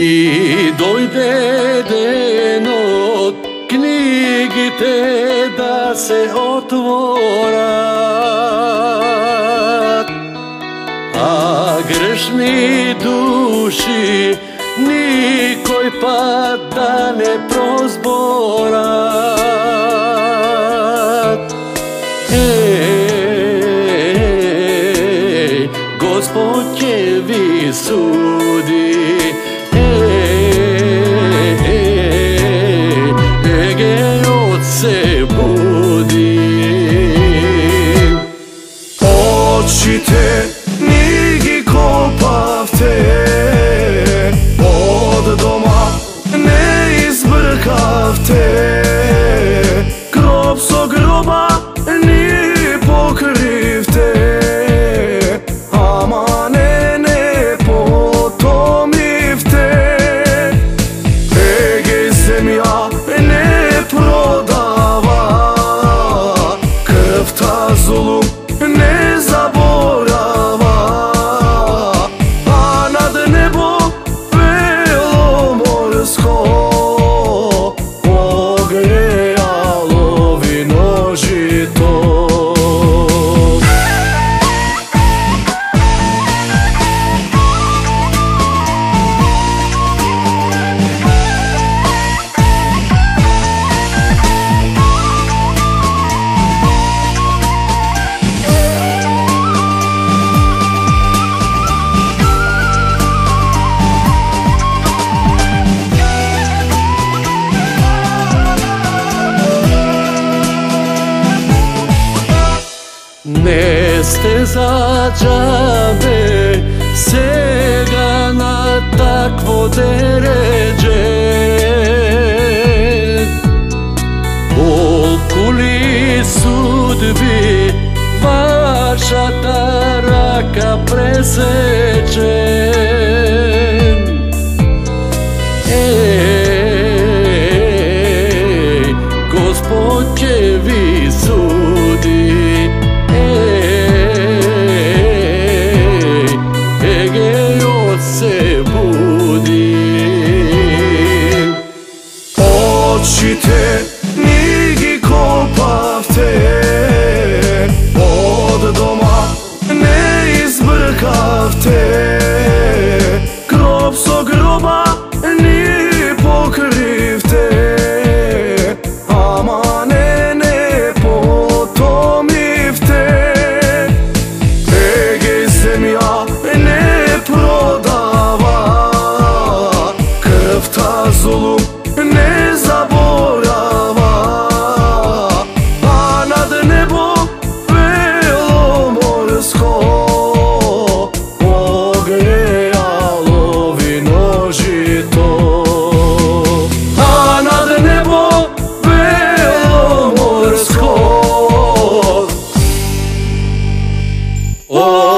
И дојде денот книгите да се отворат. А грешни души никој пат да не прозборат. Ей, Господ ќе ви суд Očite nigi kopavte Od doma ne izbrkavte Ne ste za džabe Sega na takvo deređe Okuli sudbi Vaša ta raka Očite nigi kopavte Od doma ne izbrkavte Grob so groba ni pokrivte. Ama ne ne potomivte. Ege zemlja ne prodava. Krv ta zulum Oh.